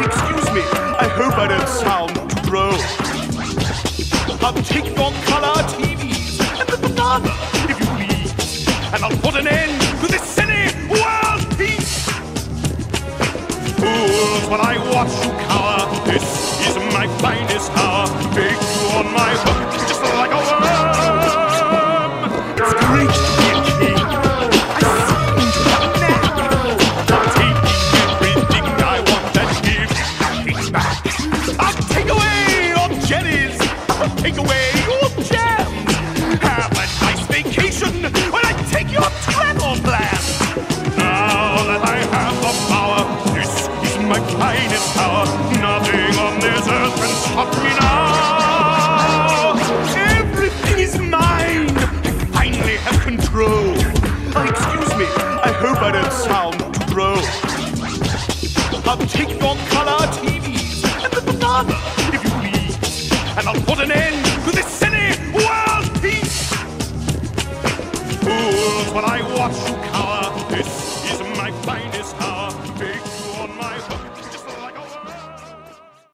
excuse me. I hope I don't sound too droll. I'll take your color TVs and the banana, if you please, and I'll put an end to this silly world peace. Fools, when I watch you cower, this is my finest hour. Take take away your jams. Have a nice vacation when I take your travel plans. Now that I have the power, this is my finest hour. Nothing on this earth can stop me now. Everything is mine. I finally have control. Oh, excuse me. I hope I don't sound too droll. I'll take your color what you cower. this?